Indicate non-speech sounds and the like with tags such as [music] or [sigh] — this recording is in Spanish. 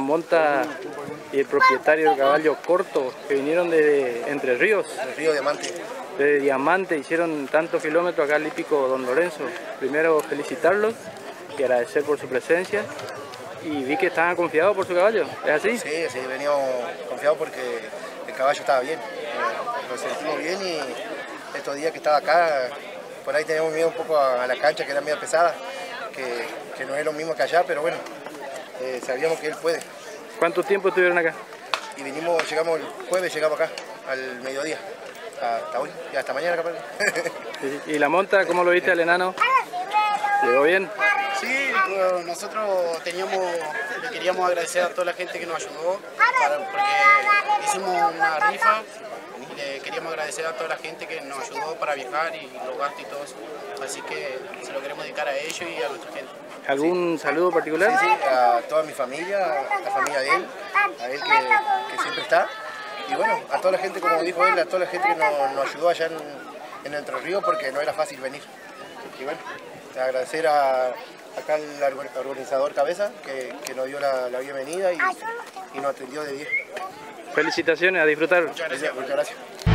monta y el propietario del caballo corto que vinieron de Entre Ríos. El río Diamante. De Diamante, hicieron tantos kilómetros acá al hípico Don Lorenzo. Primero felicitarlos y agradecer por su presencia. Y vi que estaban confiados por su caballo, ¿es así? Sí, sí, veníamos confiados porque el caballo estaba bien. Lo sentimos bien y estos días que estaba acá, por ahí teníamos miedo un poco a, la cancha que era medio pesada, que, que no es lo mismo que allá, pero bueno, eh, sabíamos que él puede. ¿Cuánto tiempo estuvieron acá? Y vinimos, llegamos el jueves, llegamos acá, al mediodía, hasta hoy, y hasta mañana capaz. [laughs] ¿Y la monta, cómo lo viste al enano? ¿Llegó bien? Sí, nosotros teníamos, le queríamos agradecer a toda la gente que nos ayudó, porque hicimos una rifa le queríamos agradecer a toda la gente que nos ayudó para viajar y los gastos y todo eso. Así que se lo queremos dedicar a ellos y a nuestra gente. ¿Algún saludo particular? Sí, sí, a toda mi familia, a la familia de él, a él que, que, siempre está. Y bueno, a toda la gente, como dijo él, a toda la gente que nos, nos ayudó allá en, en Entre Ríos porque no era fácil venir. Y bueno, agradecer a, acá al organizador Cabeza que, que nos dio la, la bienvenida y, y, nos atendió de 10. Felicitaciones, a disfrutar. Muchas gracias. Muchas gracias.